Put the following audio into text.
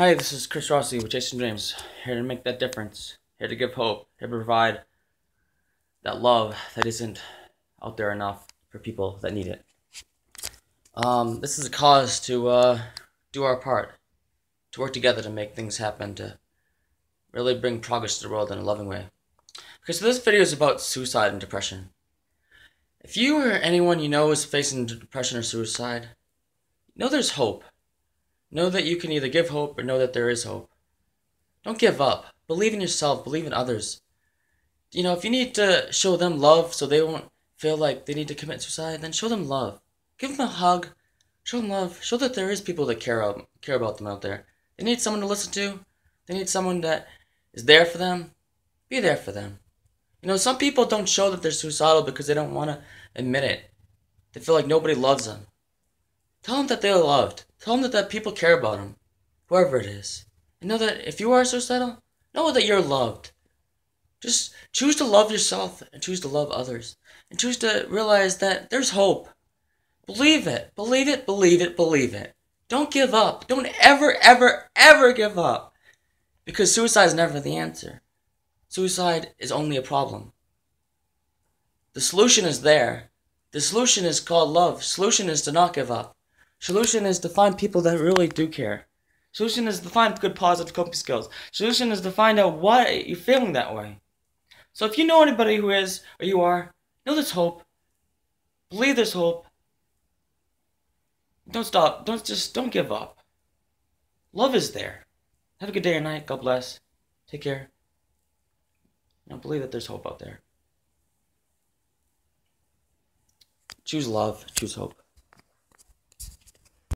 Hi, this is Chris Rossi with Chasing Dreams, here to make that difference, here to give hope, here to provide that love that isn't out there enough for people that need it. Um, this is a cause to uh, do our part, to work together to make things happen, to really bring progress to the world in a loving way. Okay, so this video is about suicide and depression. If you or anyone you know is facing depression or suicide, know there's hope. Know that you can either give hope or know that there is hope. Don't give up. Believe in yourself. Believe in others. You know, if you need to show them love so they won't feel like they need to commit suicide, then show them love. Give them a hug. Show them love. Show that there is people that care, out, care about them out there. They need someone to listen to. They need someone that is there for them. Be there for them. You know, some people don't show that they're suicidal because they don't want to admit it. They feel like nobody loves them. Tell them that they're loved. Tell them that, that people care about them, whoever it is. And know that if you are suicidal, know that you're loved. Just choose to love yourself and choose to love others. And choose to realize that there's hope. Believe it. Believe it, believe it, believe it. Don't give up. Don't ever, ever, ever give up. Because suicide is never the answer. Suicide is only a problem. The solution is there. The solution is called love. Solution is to not give up. Solution is to find people that really do care. Solution is to find good positive coping skills. Solution is to find out why you're feeling that way. So if you know anybody who is, or you are, know there's hope. Believe there's hope. Don't stop. Don't just, don't give up. Love is there. Have a good day or night. God bless. Take care. Now believe that there's hope out there. Choose love. Choose hope.